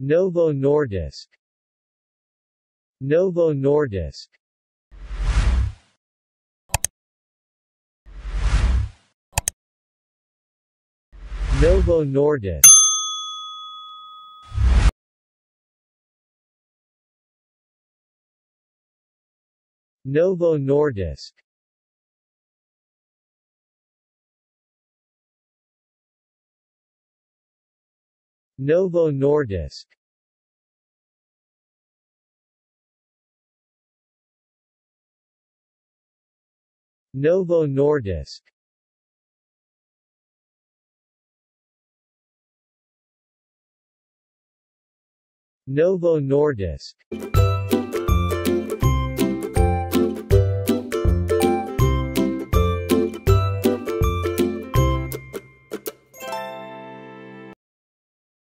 Novo Nordisk. Novo Nordisk. Novo Nordisk. Novo Nordisk Novo Nordisk. Novo Nordisk. Novo Nordisk